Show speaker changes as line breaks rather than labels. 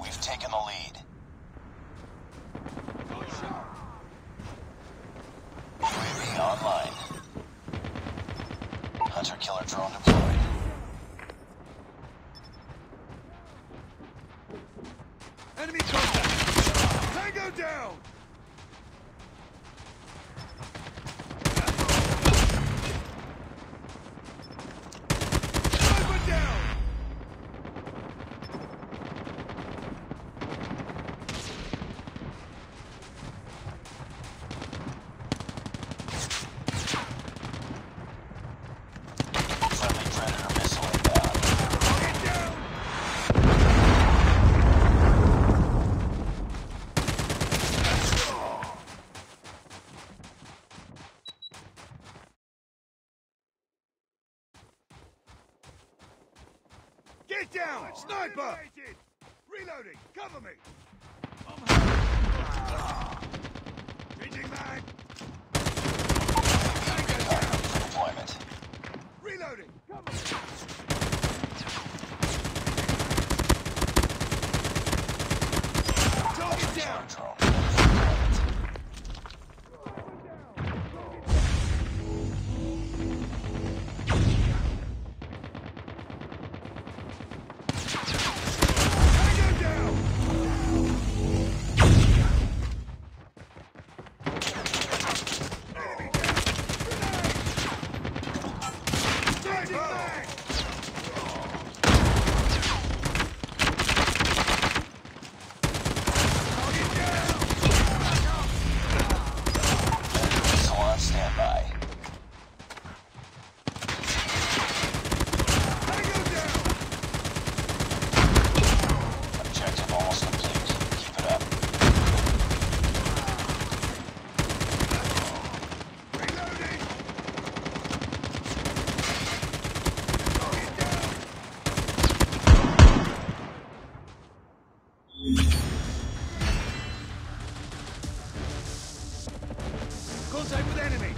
We've taken the lead. UAV online. Hunter killer drone deployed.
Enemy contact! Tango down! Down! Sniper! Reloading! Cover me! Contact with enemy.